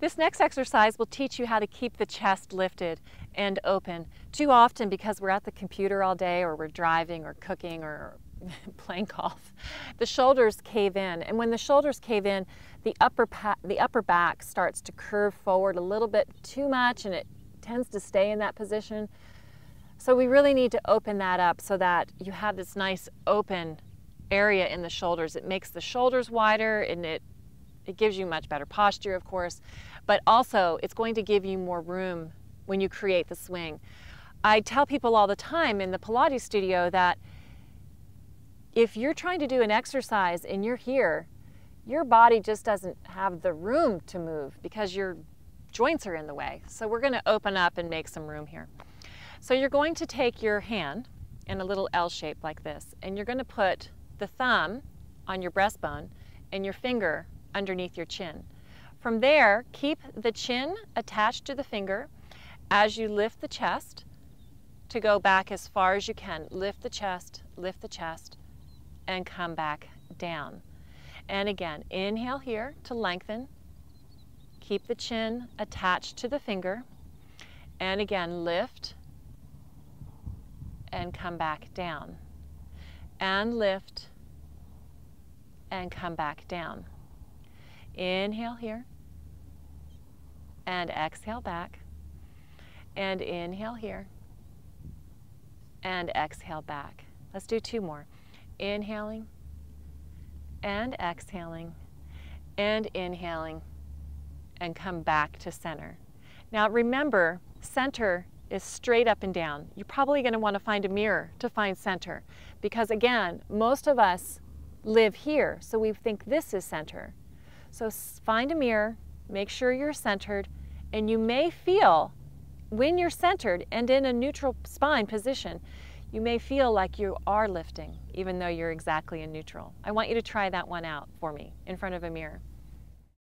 This next exercise will teach you how to keep the chest lifted and open. Too often, because we're at the computer all day or we're driving or cooking or playing golf, the shoulders cave in. And when the shoulders cave in, the upper, the upper back starts to curve forward a little bit too much and it tends to stay in that position. So we really need to open that up so that you have this nice open area in the shoulders. It makes the shoulders wider and it it gives you much better posture, of course, but also it's going to give you more room when you create the swing. I tell people all the time in the Pilates studio that if you're trying to do an exercise and you're here, your body just doesn't have the room to move because your joints are in the way. So we're going to open up and make some room here. So you're going to take your hand in a little L shape like this, and you're going to put the thumb on your breastbone and your finger underneath your chin. From there, keep the chin attached to the finger as you lift the chest to go back as far as you can. Lift the chest, lift the chest, and come back down. And again, inhale here to lengthen. Keep the chin attached to the finger. And again, lift and come back down. And lift and come back down. Inhale here. And exhale back. And inhale here. And exhale back. Let's do two more. Inhaling and exhaling and inhaling and come back to center. Now remember, center is straight up and down. You're probably going to want to find a mirror to find center because again, most of us live here, so we think this is center. So find a mirror, make sure you're centered, and you may feel when you're centered and in a neutral spine position, you may feel like you are lifting, even though you're exactly in neutral. I want you to try that one out for me in front of a mirror.